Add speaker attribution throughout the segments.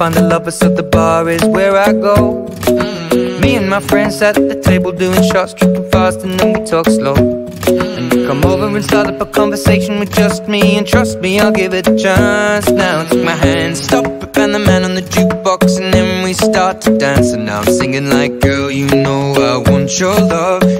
Speaker 1: find the lovers, so the bar is where I go. Me and my friends at the table doing shots, tripping fast, and then we talk slow. And come over and start up a conversation with just me, and trust me, I'll give it a chance. Now take my hand, stop it, Van the Man on the jukebox, and then we start to dance. And now I'm singing like, girl, you know I want your love.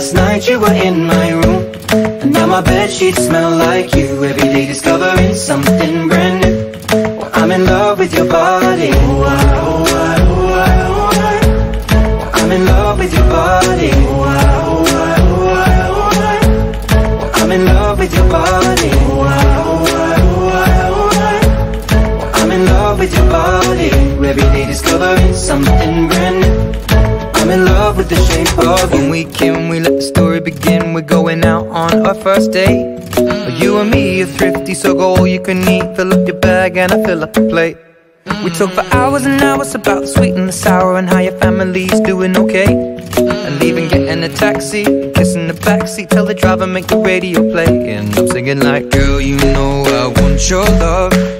Speaker 1: Last night you were in my room. And now my bed sheets smell like you. Every day discovering something brand new. Well, I'm in love with your body. Oh, I, oh, I, oh, I, oh, I. I'm in love with your body. Oh, I, oh, I, oh, I, oh, I. I'm in love with your body. Ah, ah, ah, I'm in love with your body. Every day discovering something brand new. The shape of When we came, we let the story begin. We're going out on our first date. You and me are thrifty, so go all you can eat. Fill up your bag and I fill up the plate. We talk for hours and hours about the sweet and the sour And how your family's doing okay. And even getting a taxi, kissing the backseat Tell the driver make the radio play. And I'm singing like Girl, you know I want your love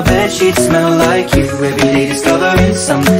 Speaker 1: my bed sheets smell like you. Every day discovering something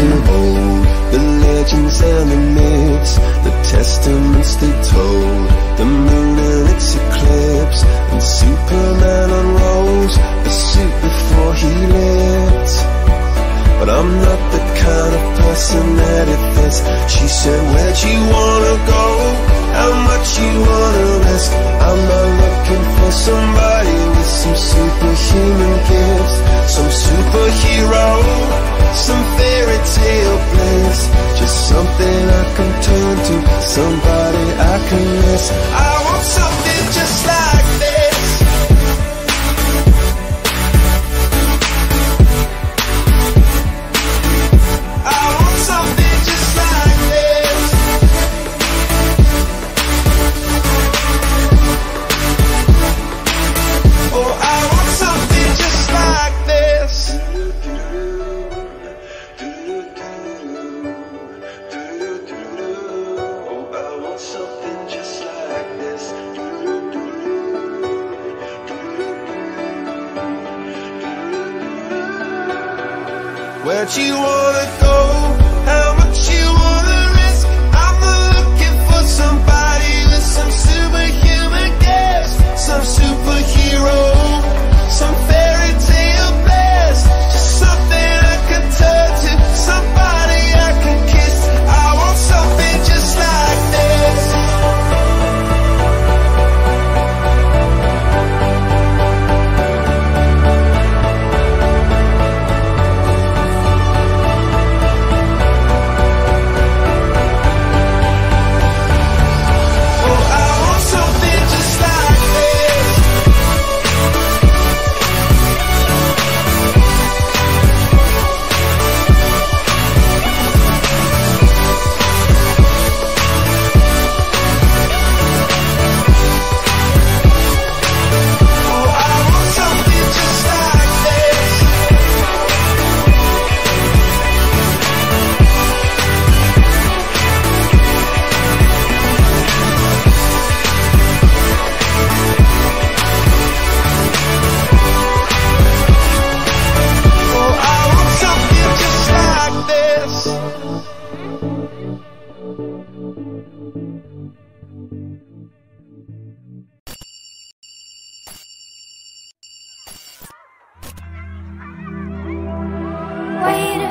Speaker 2: Of old The legends and the myths The testaments they told. The moon and its eclipse. And Superman unrolls. A suit before he lived But I'm not the kind of person that it fits. She said, where'd you wanna go? How much you wanna risk? I'm not looking for somebody with some to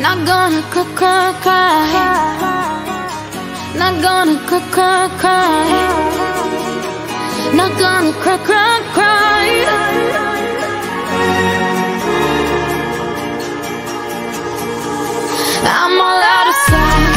Speaker 1: Not gonna cry, cry, cry. Not gonna cry, cry, cry. Not gonna cry, cry, cry. I'm all out.